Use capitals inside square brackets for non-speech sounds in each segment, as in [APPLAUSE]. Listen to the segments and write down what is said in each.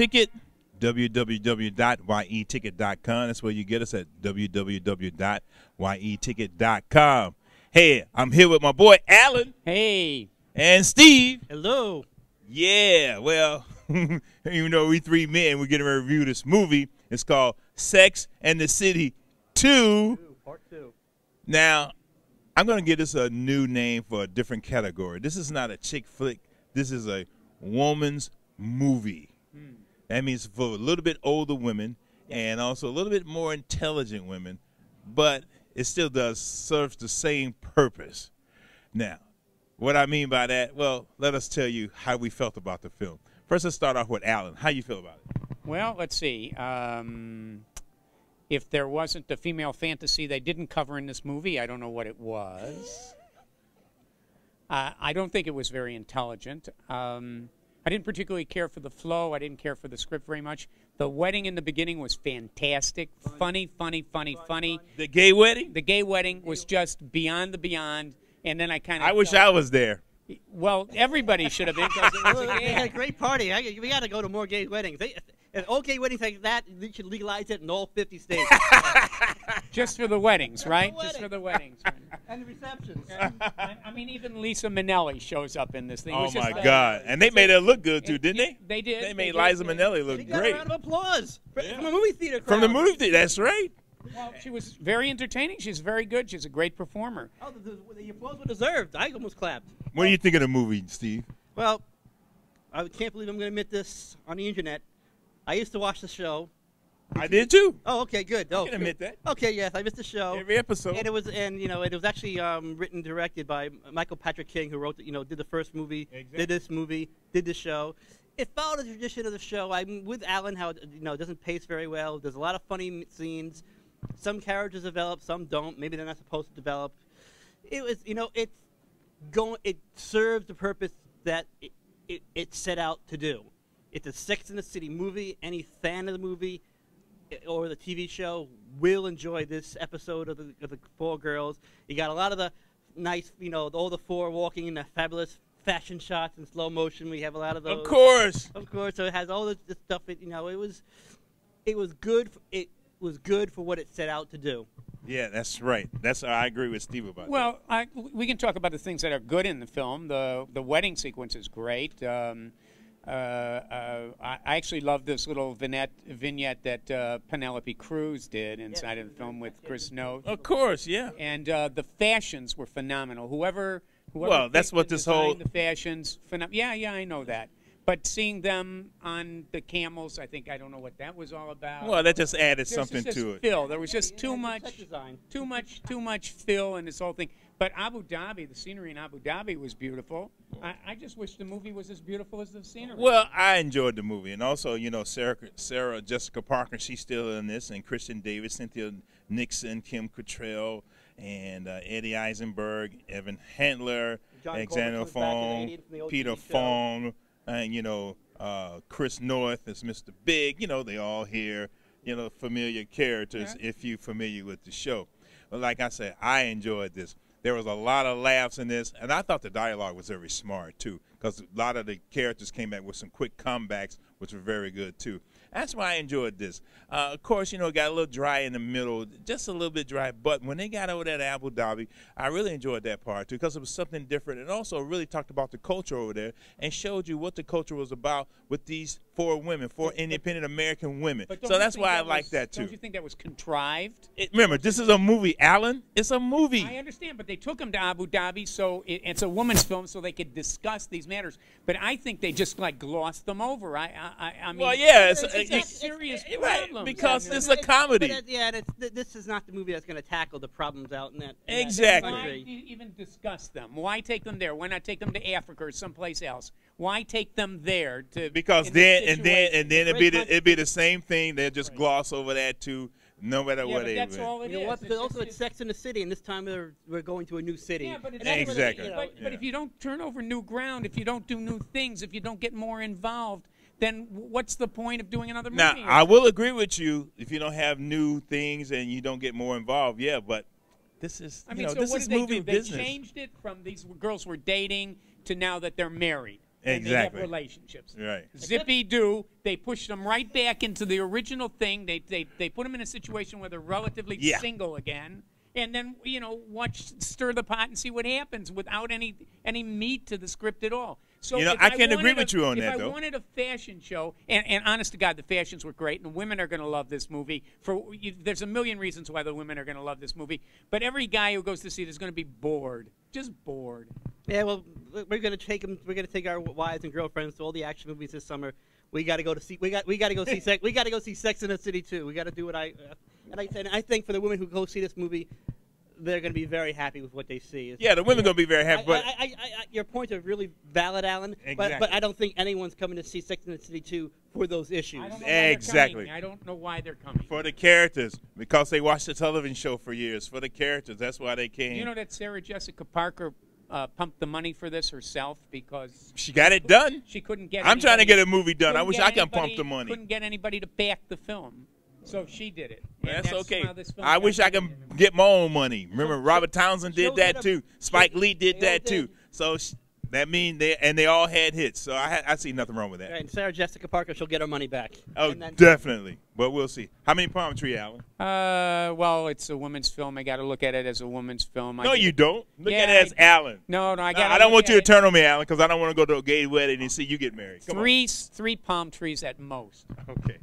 ticket. www.yeticket.com. That's where you get us at www.yeticket.com. Hey, I'm here with my boy Alyn Hey. and Steve. Hello. Yeah, well, [LAUGHS] even though we three men, we're getting ready to review this movie. It's called Sex and the City 2. Part two. Now, I'm going to give this a new name for a different category. This is not a chick flick. This is a woman's movie. Hmm. That means for a little bit older women and also a little bit more intelligent women, but it still does serves the same purpose. Now, what I mean by that, well, let us tell you how we felt about the film. First, let's start off with Alyn. How do you feel about it? Well, let's see. Um, if there wasn't the female fantasy they didn't cover in this movie, I don't know what it was. Uh, I don't think it was very intelligent. Um, I didn't particularly care for the flow. I didn't care for the script very much. The wedding in the beginning was fantastic. Funny, funny, funny, funny. The gay wedding? The gay wedding was just beyond the beyond. And then I kind of. I wish I was there. Well, everybody should have been because it was a [LAUGHS] gay. they had a great party. I, we got to go to more gay weddings. They, and all gay weddings like that, they should legalize it in all 50 states. [LAUGHS] Just for the weddings, right? the Just for the weddings. [LAUGHS] and the receptions. [LAUGHS] I, I mean, even Liza Minnelli shows up in this thing. Oh was just, my uh, God! And they made her look good too, didn't they? They did. They made did. Liza Minnelli They look got great a round of applause fr- Yeah. from a movie theater crowd. from the movie. theater. That's right. Well, she was very entertaining. She's very good. She's a great performer. Oh, the, the, the applause was deserved. I almost clapped. What do you think of the movie, Steve? Well, I can't believe I'm going to admit this on the internet. I used to watch the show. I did too. Oh, okay, good. Oh, can admit that. Okay, yes, I missed the show. Every episode. And it was, and you know, it was actually um, written directed by Michael Patrick King, who wrote, the, you know, did the first movie, Exactly. did this movie, did the show. It followed the tradition of the show. I'm with Alyn, how it, you know it doesn't pace very well. There's a lot of funny scenes. Some characters develop, some don't. Maybe they're not supposed to develop. It was, you know, it's going. It serves the purpose that it, it, it set out to do. It's a Sex in the City movie. Any fan of the movie or the TV show will enjoy this episode of the, of the Four Girls. You got a lot of the nice, you know, all the four walking in the fabulous fashion shots in slow motion. We have a lot of those. of course. Of course. So it has all this, this stuff. It, you know, it was, it was good. f it was good for what it set out to do. Yeah, that's right. That's I agree with Steve about that. Well, I, we can talk about the things that are good in the film. The the wedding sequence is great. Um, I I actually love this little vignette vignette that uh, Penelope Cruz did inside of the film with Chris Noth. Of course, yeah. and uh, the fashions were phenomenal. Whoever, whoever Well, that's picked what and this designed whole- the fashions. Phenom- yeah, yeah, I know that. But seeing them on the camels, I think I don't know what that was all about. Well, that just added There was something just to it. Fill. There was just Yeah, too much, too much, too much fill in this whole thing. But Abu Dhabi, the scenery in Abu Dhabi was beautiful. I, I just wish the movie was as beautiful as the scenery. Well, I enjoyed the movie, and also, you know, Sarah, Sarah Jessica Parker, she's still in this, and Kristin Davis, Cynthia Nixon, Kim Cattrall, and uh, Eddie Eigenberg, Evan Handler, John Alexander Corbett comes back as Fong, Alien from the old Peter show. Fong, and you know, uh, Chris Noth as Mr. Big. You know, they all here. You know, familiar characters Yeah. if you're familiar with the show. But like I said, I enjoyed this. There was a lot of laughs in this, and I thought the dialogue was very smart too, because a lot of the characters came back with some quick comebacks, which were very good too. That's why I enjoyed this. Uh, of course, you know, it got a little dry in the middle, just a little bit dry. But when they got over there to Abu Dhabi, I really enjoyed that part too, because it was something different, and also really talked about the culture over there and showed you what the culture was about with these four women, four independent American women. So that's why I that like that too. Don't you think that was contrived? It- remember, this is a movie, Alyn. It's a movie. I understand, but they took him to Abu Dhabi, so it, it's a woman's film, so they could discuss these matters. But I think they just like glossed them over. I, I, I- I mean, Well, yeah, it's- it's, it's- a serious it's- right, problem. because I mean, it's a comedy. But, uh, yeah, and it's, th- this is not the movie that's going to tackle the problems out in that. in that Exactly. Why do you even discuss them? Why take them there? Why not take them to Africa or someplace else? Why take them there to because then and then and then it'd be the, it'd be the same thing. They'll just gloss over that too. No matter Yeah, what but that's all it You know is. what? It's But also, just- it's Sex in the City, and this time we're, we're going to a new city. Yeah, but it's And that's Exactly. you know, But, but Yeah. if you don't turn over new ground, if you don't do new things, if you don't get more involved, then what's the point of doing another Now, movie? I will agree with you if you don't have new things and you don't get more involved. Yeah, but this is I you mean, know so this what is did they movie do? business. They changed it from these girls were dating to now that they're married. Exactly. they have relationships. Right. Zippy do. They push them right back into the original thing. They they they put them in a situation where they're relatively Yeah. single again, and then you know watch stir the pot and see what happens without any any meat to the script at all. So You know, I can't agree with a- you on if that, I though. wanted a fashion show, and, and honest to God, the fashions were great, and women are going to love this movie. For you, there's a million reasons why the women are going to love this movie, but every guy who goes to see it is going to be bored, just bored. Yeah, well, we're gonna take them. We're gonna take our wives and girlfriends to all the action movies this summer. We got to go to see. We got. We got to [LAUGHS] go see. Sex, we got to go see Sex in the City too. We got to do what I. Uh, and I said, I think for the women who go see this movie, they're gonna be very happy with what they see. Yeah, the women gonna be very happy, I, but I, I, I, I, your points are really valid, Alyn. But, but I don't think anyone's coming to see Sex and the City 2 for those issues. I don't know why they're Exactly. I don't know why they're coming. for the characters because they watched the television show for years. For the characters, that's why they came. You know that Sarah Jessica Parker uh, pumped the money for this herself because she got it done. she couldn't get. I'm trying to get a movie done. I couldn't wish I could anybody- pump the money. Couldn't get anybody to back the film, so she did it. And That's, okay. how this film I wish I made. could get my own money. Remember, So- [LAUGHS] Robert Townsend did that get too. Spike Lee did they all that too. So sh- that mean they and they all had hits. So I I see nothing wrong with that. Right, and Sarah Jessica Parker, she'll get her money back. Oh, And then- definitely. But we'll see. How many palm tree, Alyn? Uh, well, it's a woman's film. I got to look at it as a woman's film. I No, you don't. Look Yeah, at it as I- Alyn. No, no, I I, got. I don't want you to turn on me, Alyn, because I don't want to go to a gay wedding and see you get married. Come Three, three palm trees at most. Okay.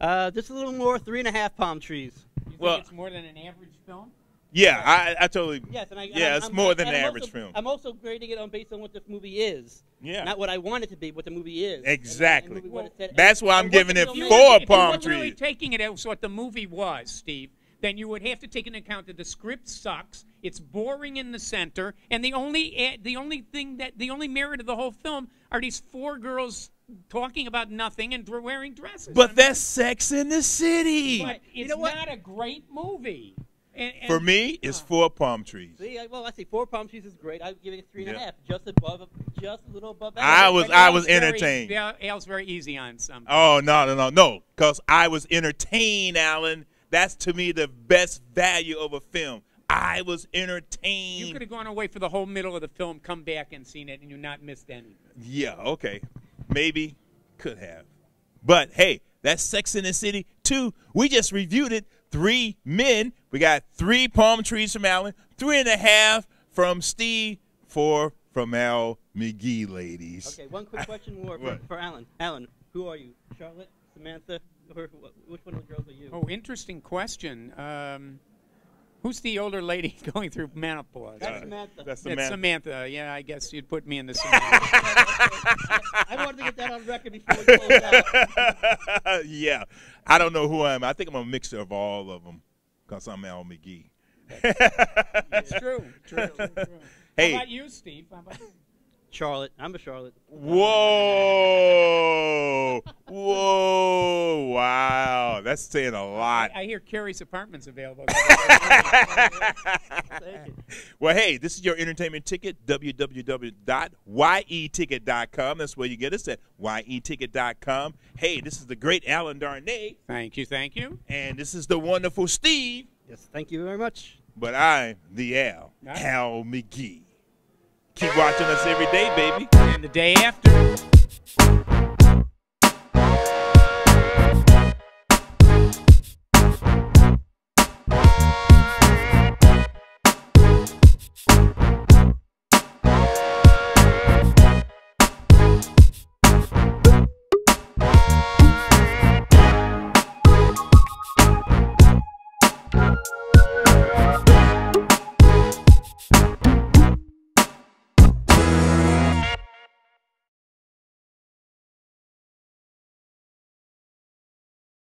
Uh, just a little more, three and a half palm trees. You think Well- it's more than an average film? Yeah, I, I totally. Yes, and I. and Yeah, I'm- it's I'm- more than and an average also, film. I'm also grading it on based on what the movie is. Yeah. Not what I want it to be, what the movie is. And- and Exactly. movie, what it said. That's why I'm giving the it film If is. you four were- if palm you really trees. taking it as what the movie was, Steve, then you would have to take into account that the script sucks. It's boring in the center, and the only eh, the only thing that the only merit of the whole film are these four girls talking about nothing and dr- wearing dresses. I But mean, that's Sex in the City. but it's know what? not a great movie. And, and For me, it's four palm trees. See, well, I see four palm trees is great. I'm giving it three and a Yeah. half, just above, just a little above. I was I Al's was very- entertained. yeah, Al's very easy on some. Oh no no no no! Because I was entertained, Alyn. That's to me the best value of a film. I was entertained. You could have gone away for the whole middle of the film, come back and seen it, and you not missed anything. Yeah, okay, maybe could have, but hey, that's Sex in the City two. We just reviewed it. Three men. We got three palm trees from Alyn, three and a half from Steve, four from Al McGhee, ladies. Okay, one quick question more for, What? for Alyn. Alyn, who are you? Charlotte, Samantha, or which one of the girls are you? Oh, interesting question. Um, who's the older lady [LAUGHS] going through menopause? That's Uh, Samantha. That's It's Samantha. Samantha. Yeah, I guess you'd put me in the [LAUGHS] Samantha. I wanted to get that on record before we close out. [LAUGHS] yeah, I don't know who I am. I think I'm a mixture of all of them because I'm Al McGhee. it's true. True. true, true. Hey. How about you, Steve? How about you? Charlotte. I'm a Charlotte. Whoa! Whoa! Wow, that's saying a lot. I, I hear Carrie's apartment's available. [LAUGHS] Well, hey, this is your entertainment ticket, www.yeticket.com. That's where you get us at yeticket.com. Hey, this is the great Alyn Darnay, thank you. Thank you. and this is the wonderful Steve, Yes, thank you very much. but I'm the Al, Nice. Al McGhee. Keep watching us every day, baby. And the day after.